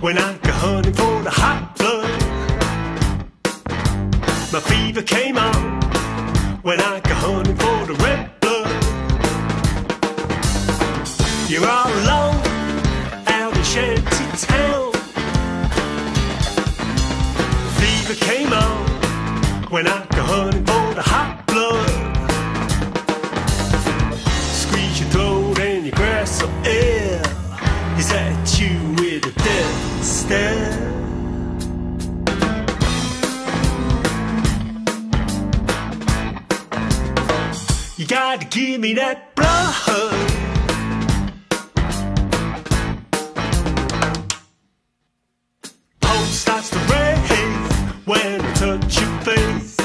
when I go hunting for the hot blood. My fever came on when I go hunting for the red blood. You're all alone out in shanty town. Fever came on when I go hunting for the hot blood. You gotta give me that blood. Pulse starts to raise when I touch your face.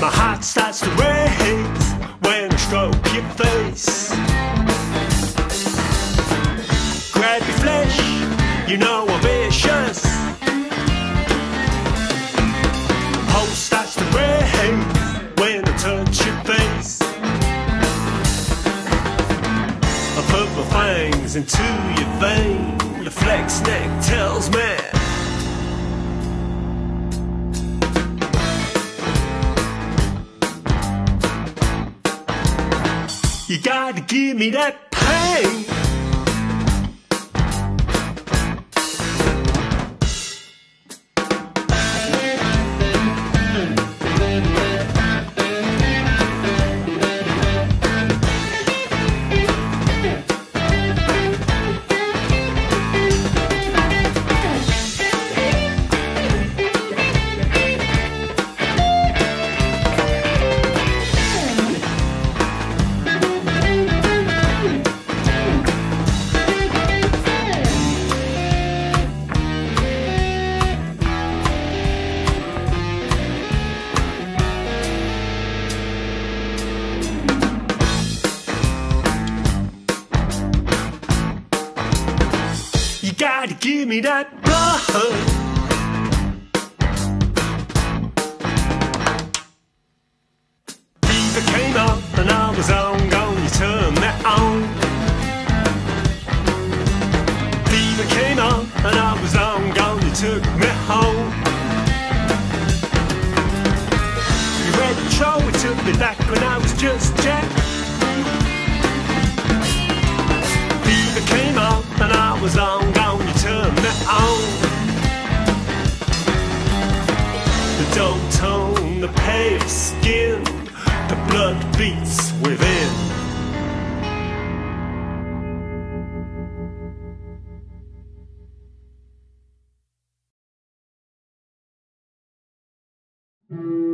My heart starts to raise when I stroke your face. Grab your flesh, you know into your vein. The flex neck tells me. You gotta give me that pain. Gotta give me that blood. Fever came up and I was on, you turned me on. Fever came up and I was on, you took me home. Show, it took me back when I was just Jack. slave skin, the blood beats within. Mm -hmm.